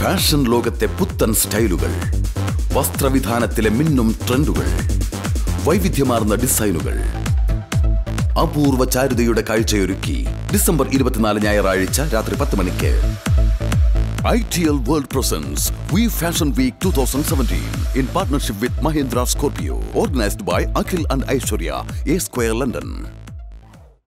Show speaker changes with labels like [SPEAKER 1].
[SPEAKER 1] Fashion ലോകത്തെ പുത്തൻ സ്റ്റൈലുകൾ വസ്ത്രവിധാനത്തിലെ മിന്നും ട്രെൻഡുകൾ വൈവിധ്യമാർന്ന ഡിസൈനുകൾ. അപൂർവ ചാരുതയുടെ കാഴ്ചയൊരുക്കി ഡിസംബർ ഇരുപത്തിനാല് ഞായറാഴ്ച രാത്രി പത്ത് മണിക്ക്. I T L world presents V fashion week two thousand seventeen in partnership with Mahindra Scorpio organised by Akhil and Aishwarya A square London.